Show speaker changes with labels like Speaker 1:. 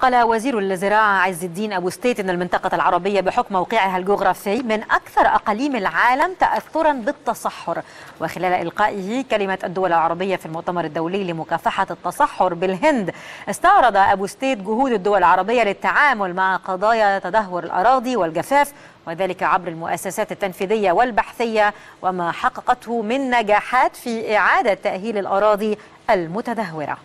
Speaker 1: قال وزير الزراعة عز الدين أبو ستيت أن المنطقة العربية بحكم موقعها الجغرافي من أكثر أقاليم العالم تأثرا بالتصحر. وخلال إلقائه كلمة الدول العربية في المؤتمر الدولي لمكافحة التصحر بالهند استعرض أبو ستيت جهود الدول العربية للتعامل مع قضايا تدهور الأراضي والجفاف وذلك عبر المؤسسات التنفيذية والبحثية وما حققته من نجاحات في إعادة تأهيل الأراضي المتدهورة.